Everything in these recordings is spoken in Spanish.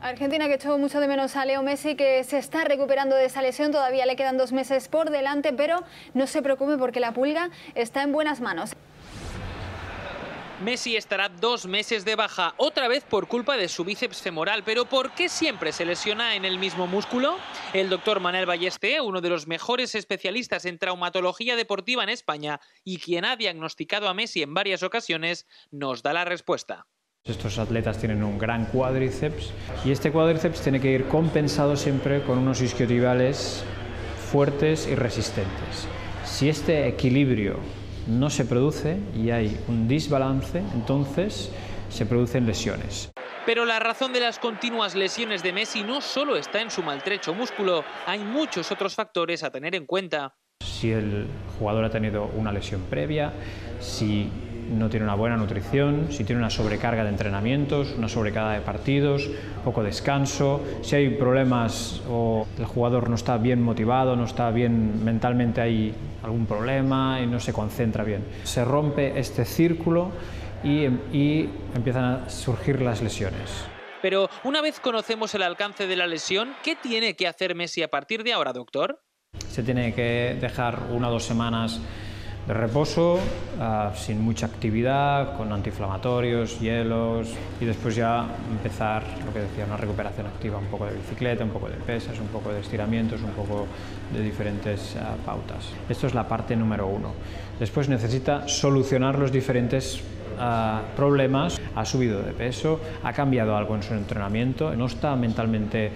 Argentina que echó mucho de menos a Leo Messi, que se está recuperando de esa lesión, todavía le quedan dos meses por delante, pero no se preocupe porque la pulga está en buenas manos. Messi estará dos meses de baja, otra vez por culpa de su bíceps femoral. Pero ¿por qué siempre se lesiona en el mismo músculo? El doctor Manuel Balleste, uno de los mejores especialistas en traumatología deportiva en España y quien ha diagnosticado a Messi en varias ocasiones, nos da la respuesta. Estos atletas tienen un gran cuádriceps y este cuádriceps tiene que ir compensado siempre con unos isquiotibiales fuertes y resistentes. Si este equilibrio no se produce y hay un desbalance, entonces se producen lesiones. Pero la razón de las continuas lesiones de Messi no solo está en su maltrecho músculo, hay muchos otros factores a tener en cuenta. Si el jugador ha tenido una lesión previa, si no tiene una buena nutrición, si tiene una sobrecarga de entrenamientos, una sobrecarga de partidos, poco descanso, si hay problemas o el jugador no está bien motivado, no está bien mentalmente, hay algún problema y no se concentra bien. Se rompe este círculo y, y empiezan a surgir las lesiones. Pero una vez conocemos el alcance de la lesión, ¿qué tiene que hacer Messi a partir de ahora, doctor? Se tiene que dejar una o dos semanas de reposo, ah, sin mucha actividad, con antiinflamatorios, hielos y después ya empezar, lo que decía, una recuperación activa, un poco de bicicleta, un poco de pesas, un poco de estiramientos, un poco de diferentes ah, pautas. Esto es la parte número uno. Después necesita solucionar los diferentes ah, problemas, ha subido de peso, ha cambiado algo en su entrenamiento, no está mentalmente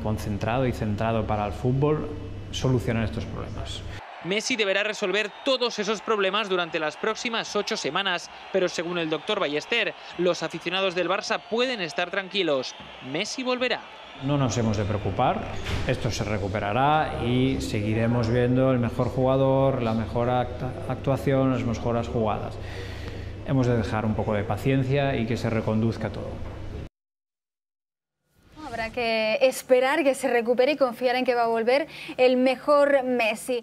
concentrado y centrado para el fútbol, solucionar estos problemas. Messi deberá resolver todos esos problemas durante las próximas ocho semanas, pero según el doctor Ballester, los aficionados del Barça pueden estar tranquilos. Messi volverá. No nos hemos de preocupar, esto se recuperará y seguiremos viendo el mejor jugador, la mejor actuación, las mejores jugadas. Hemos de dejar un poco de paciencia y que se reconduzca todo. Habrá que esperar que se recupere y confiar en que va a volver el mejor Messi.